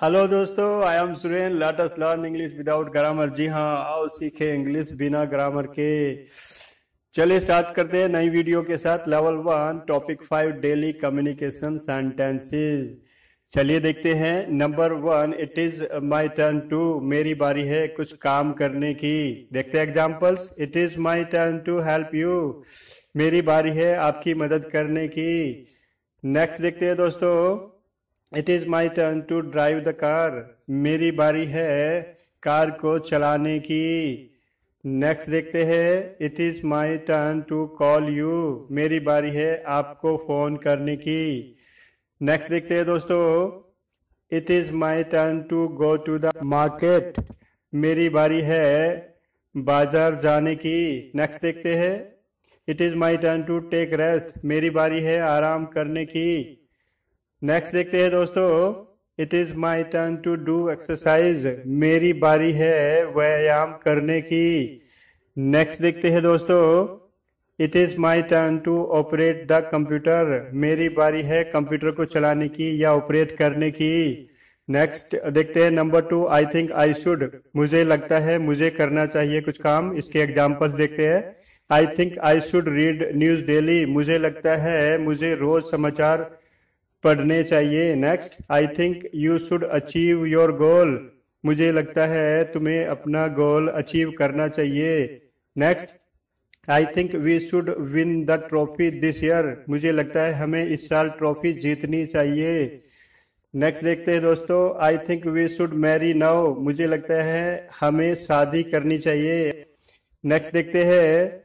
Hello दोस्तों I am Suren let us learn English without grammar जी हाँ आओ सीखे इंग्लिश बिना ग्रामर के। चलिए स्टार्ट करते हैं नई वीडियो के साथ। Level one topic five daily communication sentences चलिए देखते हैं। Number one it is my turn to मेरी बारी है कुछ काम करने की। देखते हैं examples it is my turn to help you मेरी बारी है आपकी मदद करने की। नेक्स्ट देखते हैं दोस्तों। It is my turn to drive the car मेरी बारी है कार को चलाने की। नेक्स्ट देखते हैं। It is my turn to call you मेरी बारी है आपको फ़ोन करने की। नेक्स्ट देखते हैं दोस्तों। It is my turn to go to the market मेरी बारी है बाज़ार जाने की। नेक्स्ट देखते हैं। It is my turn to take rest मेरी बारी है आराम करने की। नेक्स्ट देखते हैं दोस्तों। It is my turn to do exercise मेरी बारी है व्यायाम करने की। नेक्स्ट देखते हैं दोस्तों। It is my turn to operate the computer मेरी बारी है कंप्यूटर को चलाने की या ऑपरेट करने की। नेक्स्ट देखते हैं number two I think I should मुझे लगता है मुझे करना चाहिए कुछ काम। इसके एग्जाम्पल्स देखते हैं। I think I should read news daily मुझे लगता है मुझे रोज समाचार पढ़ने चाहिए। Next I think you should achieve your goal मुझे लगता है तुम्हें अपना गोल अचीव करना चाहिए। Next I think we should win the trophy this year मुझे लगता है हमें इस साल ट्रॉफी जीतनी चाहिए। नेक्स्ट देखते हैं दोस्तों I think we should marry now मुझे लगता है हमें शादी करनी चाहिए। नेक्स्ट देखते हैं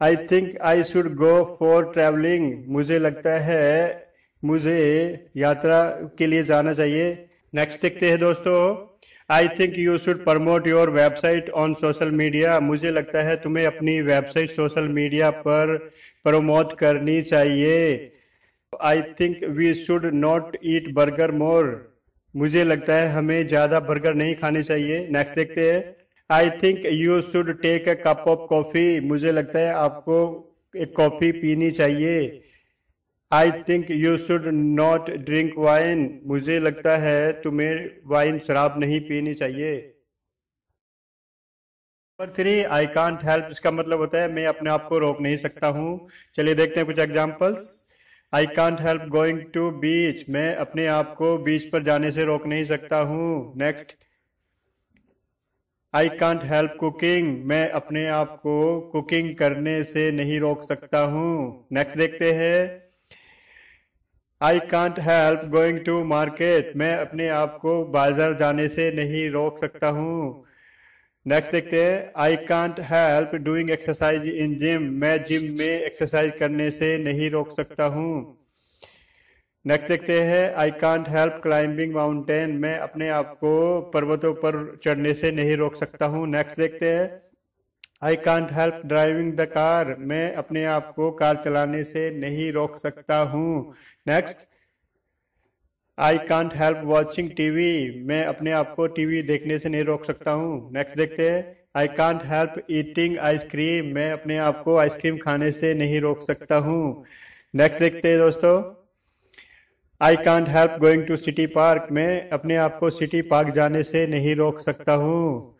I think I should go for travelling मुझे लगता है मुझे यात्रा के लिए जाना चाहिए। नेक्स्ट देखते हैं दोस्तों। I think you should promote your website on social media मुझे लगता है तुम्हें अपनी वेबसाइट सोशल मीडिया पर प्रमोट करनी चाहिए। I think we should not eat burger more मुझे लगता है हमें ज़्यादा बर्गर नहीं खाने चाहिए। नेक्स्ट देखते हैं। I think you should take a cup of coffee मुझे लगता है आपको एक कॉफ़ी पीनी चाहिए। I think you should not drink wine मुझे लगता है तुम्हें वाइन शराब नहीं पीनी चाहिए। Number three I can't help इसका मतलब होता है मैं अपने आप को रोक नहीं सकता हूँ। चलिए देखते हैं कुछ examples I can't help going to beach मैं अपने आप को बीच पर जाने से रोक नहीं सकता हूँ। Next I can't help cooking मैं अपने आप को कुकिंग करने से नहीं रोक सकता हूँ। नेक्स्ट देखते हैं। I can't help going to market मैं अपने आप को बाज़ार जाने से नहीं रोक सकता हूँ। नेक्स्ट देखते हैं। I can't help doing exercise in gym मैं जिम में एक्सरसाइज करने से नहीं रोक सकता हूँ। नेक्स्ट देखते हैं। I can't help climbing mountain मैं अपने आप को पर्वतों पर चढ़ने से नहीं रोक सकता हूँ। नेक्स्ट देखते हैं। I can't help driving the car मैं अपने आप को कार चलाने से नहीं रोक सकता हूँ। Next I can't help watching TV मैं अपने आप को टीवी देखने से नहीं रोक सकता हूँ। नेक्स्ट देखते हैं। I can't help eating ice cream मैं अपने आप को आइसक्रीम खाने से नहीं रोक सकता हूँ। नेक्स्ट देखते हैं दोस्तों। I can't help going to city park मैं अपने आप को सिटी पार्क जाने से नहीं रोक सकता हूँ।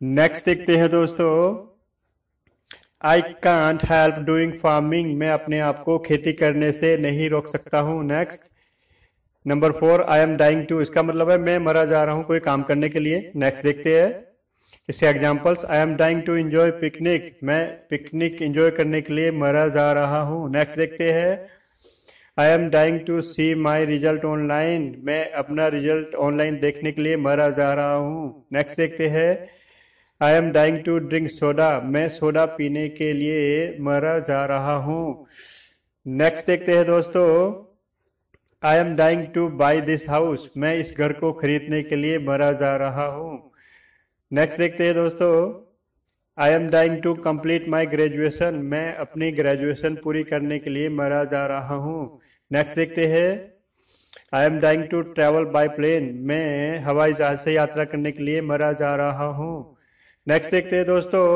नेक्स्ट देखते हैं दोस्तों। I can't help doing farming मैं अपने आप को खेती करने से नहीं रोक सकता हूँ। Next number four I am dying to इसका मतलब है मैं मरा जा रहा हूँ कोई काम करने के लिए। नेक्स्ट देखते हैं। इसके examples I am dying to enjoy picnic मैं पिकनिक एंजॉय करने के लिए मरा जा रहा हूँ। नेक्स्ट देखते हैं। I am dying to see my result online मैं अपना रिज़ल्ट ऑनलाइन देखने के लिए मरा जा रहा हूँ। नेक्स्ट देखते हैं। I am dying to drink soda मैं सोडा पीने के लिए मरा जा रहा हूँ। नेक्स्ट देखते हैं दोस्तों। I am dying to buy this house मैं इस घर को खरीदने के लिए मरा जा रहा हूँ। नेक्स्ट देखते हैं दोस्तों। I am dying to complete my graduation मैं अपनी ग्रेजुएशन पूरी करने के लिए मरा जा रहा हूँ। नेक्स्ट देखते हैं। I am dying to travel by plane मैं हवाई जहाज़ से यात्रा करने के लिए मरा जा रहा हूँ। नेक्स्ट देखते हैं दोस्तों।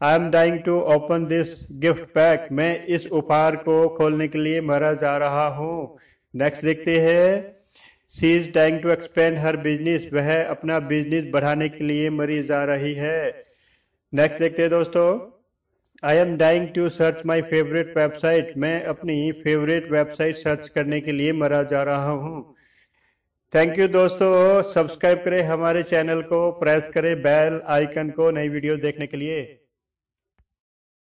I am dying to open this gift pack मैं इस उपहार को खोलने के लिए मरा जा रहा हूँ। नेक्स्ट देखते हैं। She is dying to expand her business वह अपना बिज़नेस बढ़ाने के लिए मरी जा रही है। नेक्स्ट देखते हैं दोस्तों। I am dying to search my favourite website मैं अपनी फेवरेट वेबसाइट सर्च करने के लिए मरा जा रहा हूँ। थैंक यू दोस्तों। सब्सक्राइब करें हमारे चैनल को। प्रेस करें बेल आइकन को नई वीडियो देखने के लिए।